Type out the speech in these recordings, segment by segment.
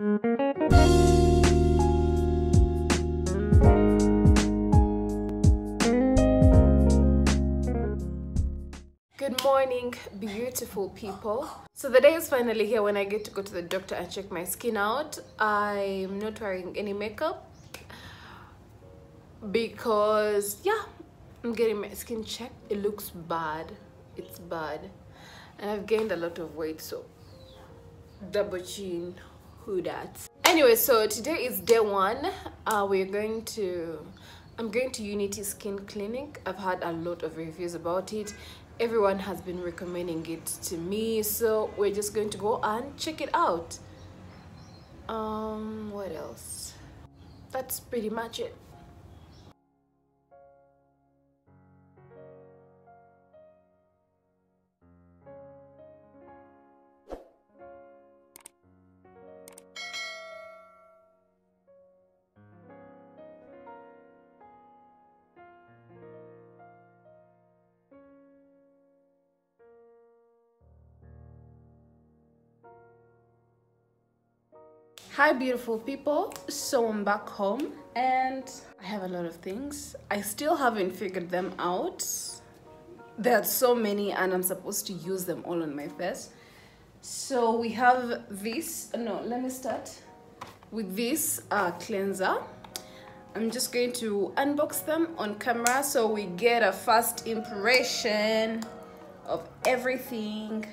Good morning, beautiful people. So the day is finally here when I get to go to the doctor and check my skin out. I'm not wearing any makeup because yeah, I'm getting my skin checked. It looks bad. It's bad. And I've gained a lot of weight, so double chin, who? Anyway, so today is day one. Uh, we're going to I'm going to Unity Skin Clinic. I've had a lot of reviews about it everyone has been recommending it to me so we're just going to go and check it out um what else that's pretty much it hi beautiful people. So i'm back home and i have a lot of things. I still haven't figured them out. There are so many and i'm supposed to use them all on my face. So we have this no let me start with this uh, cleanser. I'm just going to unbox them on camera so we get a first impression of everything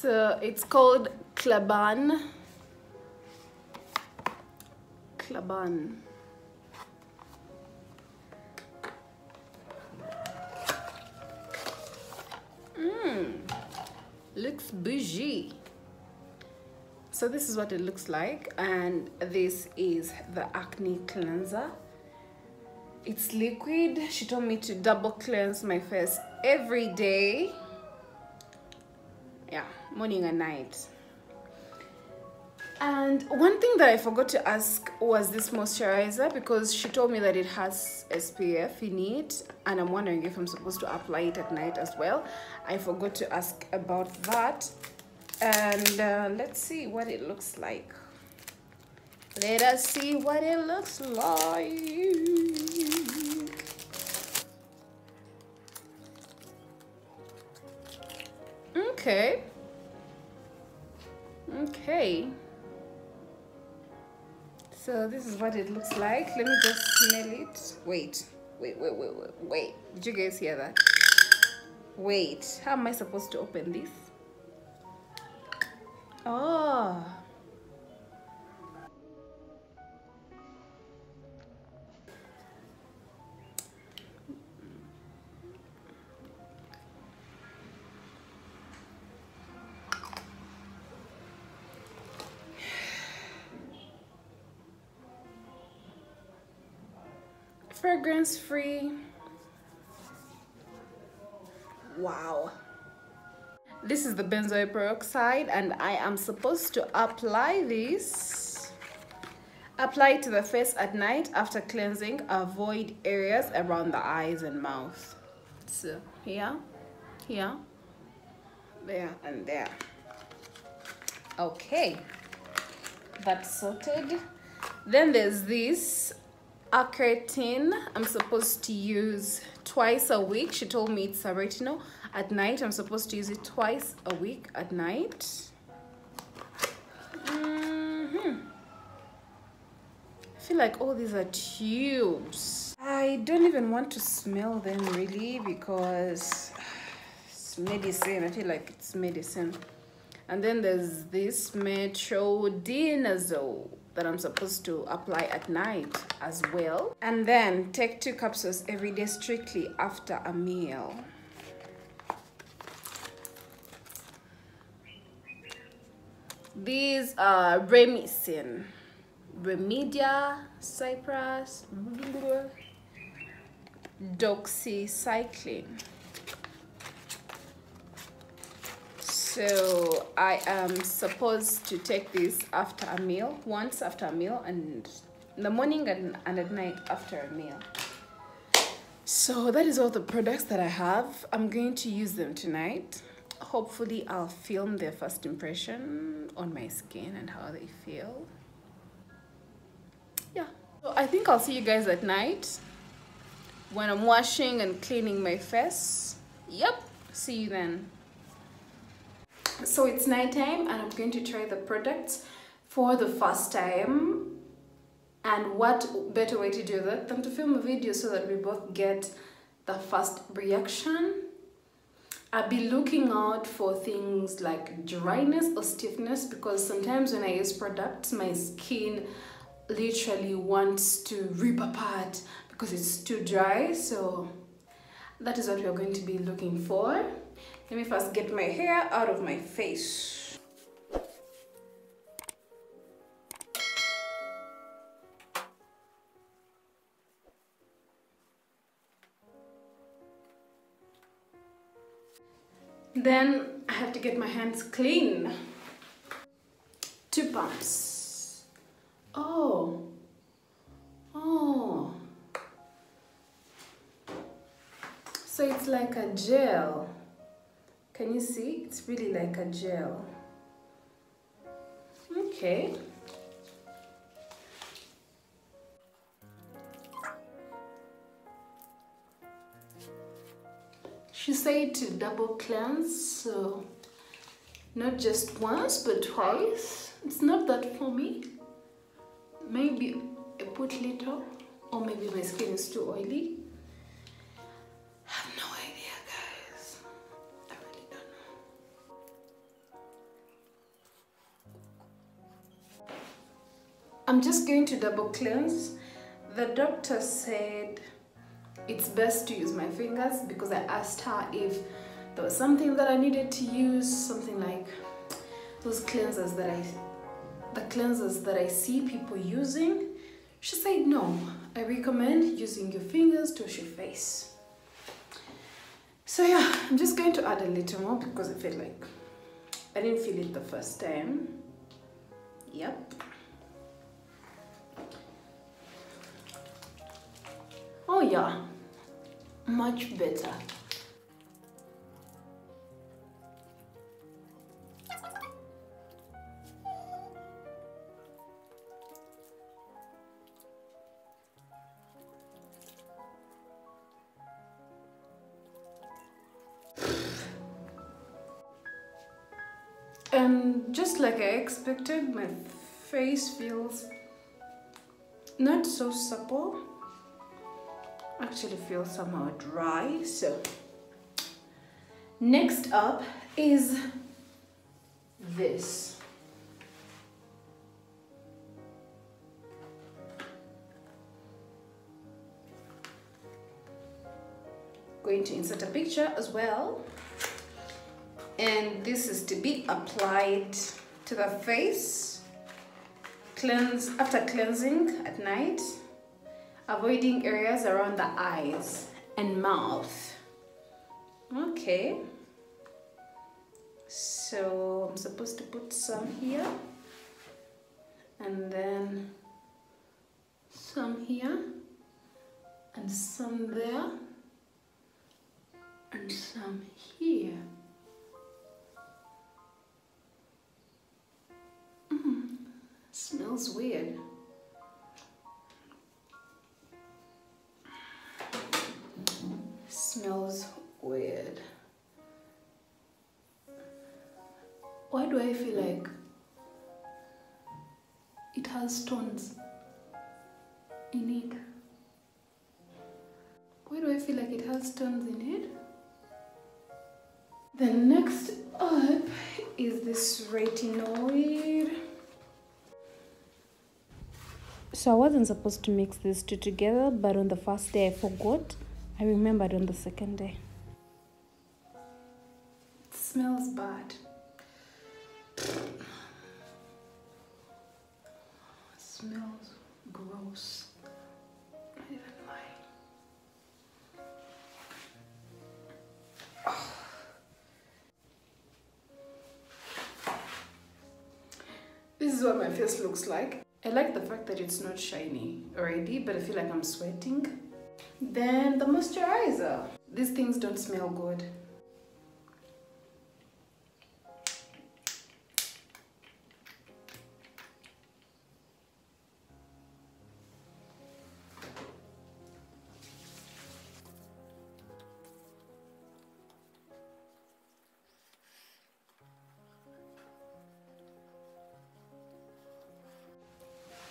so uh, it's called Clabane. Clabane. Mmm, looks bougie. So this is what it looks like and this is the acne cleanser. It's liquid. She told me to double cleanse my face every day yeah morning and night. And one thing that i forgot to ask was this moisturizer because she told me that it has spf in it and i'm wondering if i'm supposed to apply it at night as well. I forgot to ask about that. And uh, let's see what it looks like. Let us see what it looks like okay. Okay. So this is what it looks like. Let me just smell it. Wait. Wait wait wait wait wait. Did you guys hear that? Wait. How am i supposed to open this? Oh fragrance free. Wow. This is the benzoyl peroxide and i am supposed to apply this apply to the face at night after cleansing avoid areas around the eyes and mouth. So here here there and there. Okay. That's sorted. Then there's this Acretin I'm supposed to use twice a week. She told me it's a retinol. At night, I'm supposed to use it twice a week at night. Mm -hmm. I feel like all these are tubes. I don't even want to smell them really because it's medicine. I feel like it's medicine. And then there's this metronidazole that I'm supposed to apply at night as well. And then take two capsules every day strictly after a meal. These are Remicin, Remedia, Cypress, Doxycycline. So I am supposed to take this after a meal, once after a meal, and in the morning and, and at night after a meal. So that is all the products that I have. I'm going to use them tonight. Hopefully I'll film their first impression on my skin and how they feel. Yeah. So I think I'll see you guys at night when I'm washing and cleaning my face. Yep. See you then. So it's nighttime and I'm going to try the products for the first time. And what better way to do that than to film a video so that we both get the first reaction? I'll be looking out for things like dryness or stiffness because sometimes when I use products my skin literally wants to rip apart because it's too dry. So that is what we're going to be looking for let me first get my hair out of my face Then I have to get my hands clean. Two pumps. Oh. Oh. So it's like a gel. Can you see? It's really like a gel. Okay. She said to double cleanse, so not just once but twice. It's not that for me. Maybe I put little or maybe my skin is too oily. I'm just going to double cleanse. The doctor said it's best to use my fingers because I asked her if there was something that I needed to use, something like those cleansers that I, the cleansers that I see people using. She said no, I recommend using your fingers to wash your face. So yeah, I'm just going to add a little more because I feel like I didn't feel it the first time. Yep. Oh yeah, much better. And just like I expected, my face feels not so supple actually feel somehow dry so next up is this. Going to insert a picture as well. And this is to be applied to the face. Cleanse after cleansing at night avoiding areas around the eyes and mouth. Okay. So I'm supposed to put some here. And then some here. And some there. And some here. Mm, smells weird do I feel like it has stones in it? Why do I feel like it has stones in it? The next up is this retinoid. So I wasn't supposed to mix these two together, but on the first day I forgot I remembered on the second day. It smells bad. Smells gross. Not even Oh. This is what my face looks like. I like the fact that it's not shiny already, but I feel like I'm sweating. Then the moisturizer. These things don't smell good.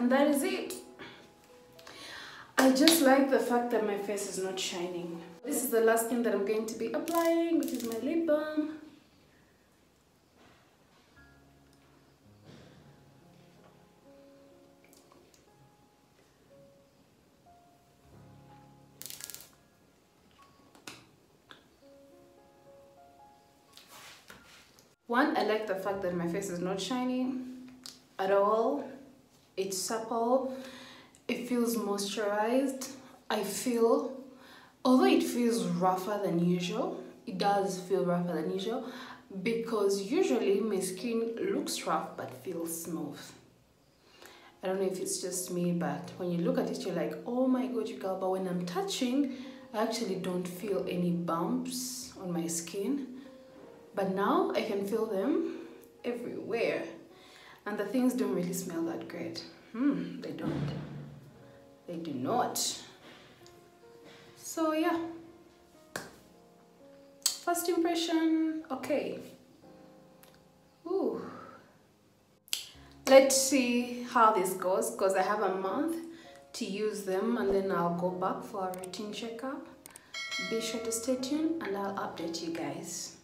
And that is it. I just like the fact that my face is not shining. This is the last thing that I'm going to be applying, which is my lip balm. One, I like the fact that my face is not shiny at all. It's supple. It feels moisturized. I feel, although it feels rougher than usual, it does feel rougher than usual because usually my skin looks rough but feels smooth. I don't know if it's just me, but when you look at it, you're like, oh my god, you girl. But when I'm touching, I actually don't feel any bumps on my skin. But now I can feel them everywhere. And the things don't really smell that great. Hmm, they don't. They do not. So yeah. First impression, okay. Ooh. Let's see how this goes because I have a month to use them and then I'll go back for a routine checkup. Be sure to stay tuned and I'll update you guys.